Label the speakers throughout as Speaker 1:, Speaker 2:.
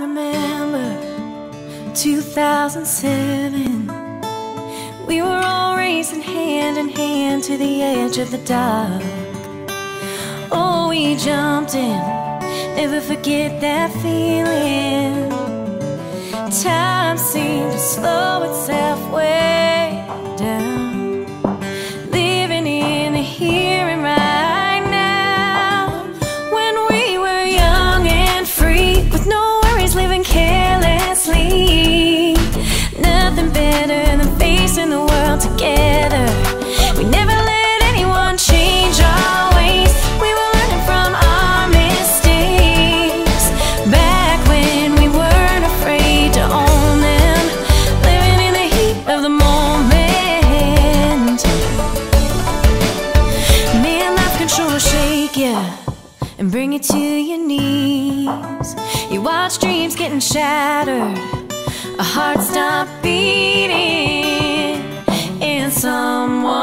Speaker 1: Remember 2007 We were all racing hand in hand to the edge of the dock Oh, we jumped in, never forget that feeling. Time seemed to slow itself way and bring you to your knees. You watch dreams getting shattered, a heart stop beating, and someone.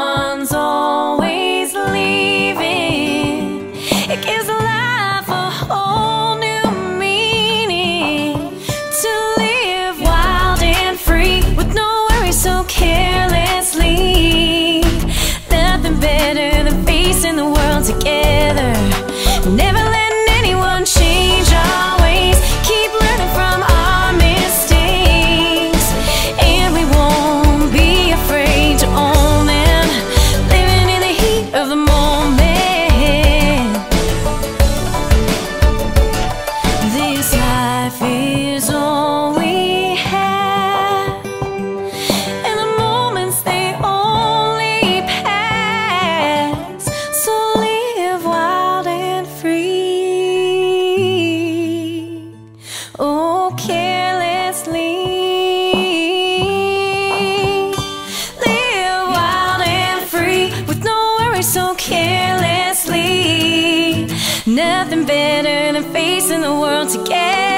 Speaker 1: Nothing better than facing the world together.